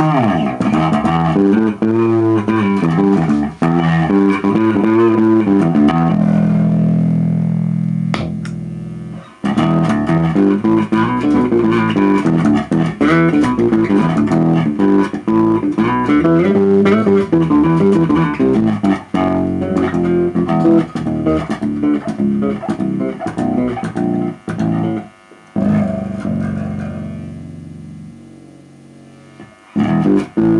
Mm-hmm. Mm-hmm.